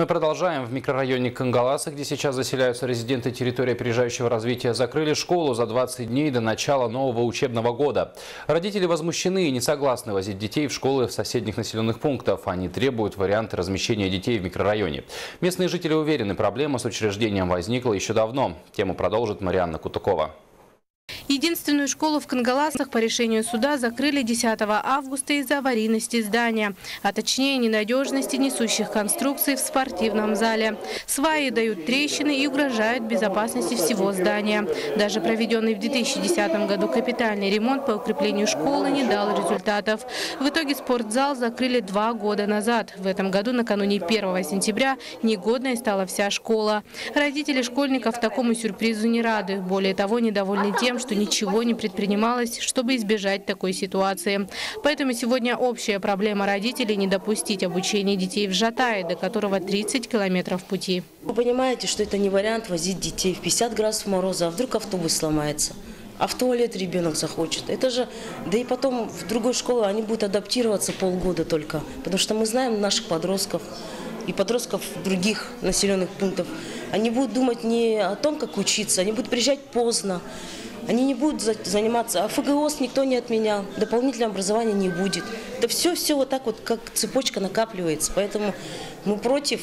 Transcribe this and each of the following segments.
Мы продолжаем. В микрорайоне Кангаласа, где сейчас заселяются резиденты территории опережающего развития, закрыли школу за 20 дней до начала нового учебного года. Родители возмущены и не согласны возить детей в школы в соседних населенных пунктах. Они требуют варианты размещения детей в микрорайоне. Местные жители уверены, проблема с учреждением возникла еще давно. Тему продолжит Марианна Кутукова. Единственную школу в Кангаласах по решению суда закрыли 10 августа из-за аварийности здания, а точнее ненадежности несущих конструкций в спортивном зале. Сваи дают трещины и угрожают безопасности всего здания. Даже проведенный в 2010 году капитальный ремонт по укреплению школы не дал результатов. В итоге спортзал закрыли два года назад. В этом году, накануне 1 сентября, негодной стала вся школа. Родители школьников такому сюрпризу не рады. Более того, недовольны тем, что ничего не предпринималось, чтобы избежать такой ситуации. Поэтому сегодня общая проблема родителей – не допустить обучения детей в Жатае, до которого 30 километров пути. Вы понимаете, что это не вариант возить детей в 50 градусов мороза, а вдруг автобус сломается? А в туалет ребенок захочет. Это же, да и потом в другой школе они будут адаптироваться полгода только. Потому что мы знаем наших подростков и подростков других населенных пунктов. Они будут думать не о том, как учиться, они будут приезжать поздно. Они не будут заниматься, а ФГОС никто не отменял, дополнительного образования не будет. Это все-все вот так вот, как цепочка накапливается. Поэтому мы против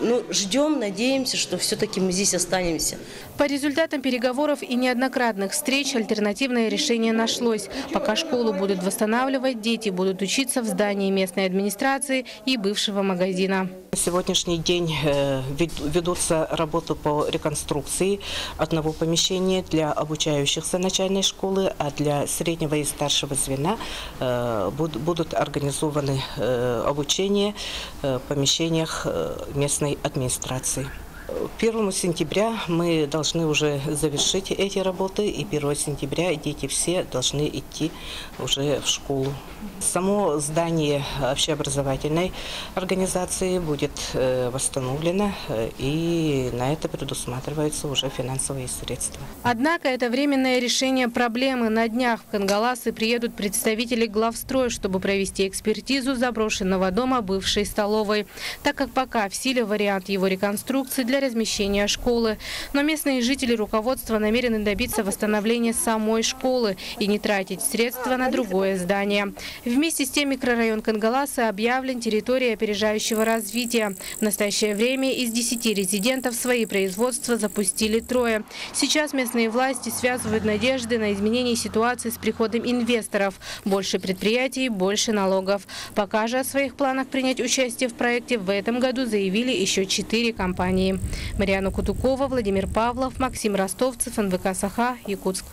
ну, ждем, надеемся, что все-таки мы здесь останемся. По результатам переговоров и неоднократных встреч альтернативное решение нашлось. Пока школу будут восстанавливать, дети будут учиться в здании местной администрации и бывшего магазина. На сегодняшний день э, ведутся работы по реконструкции одного помещения для обучающихся начальной школы, а для среднего и старшего звена э, будут организованы э, обучение в помещениях местной администрации. 1 сентября мы должны уже завершить эти работы, и 1 сентября дети все должны идти уже в школу. Само здание общеобразовательной организации будет э, восстановлено, э, и на это предусматриваются уже финансовые средства. Однако это временное решение проблемы. На днях в Кангаласы приедут представители главстроя, чтобы провести экспертизу заброшенного дома бывшей столовой, так как пока в силе вариант его реконструкции для размещения школы. Но местные жители руководства намерены добиться восстановления самой школы и не тратить средства на другое здание. Вместе с тем микрорайон Кангаласы объявлен территорией опережающего развития. В настоящее время из 10 резидентов свои производства запустили трое. Сейчас местные власти связывают надежды на изменение ситуации с приходом инвесторов. Больше предприятий, больше налогов. Пока же о своих планах принять участие в проекте в этом году заявили еще четыре компании. Марьяна Кутукова, Владимир Павлов, Максим Ростовцев, НВК «Саха», Якутск.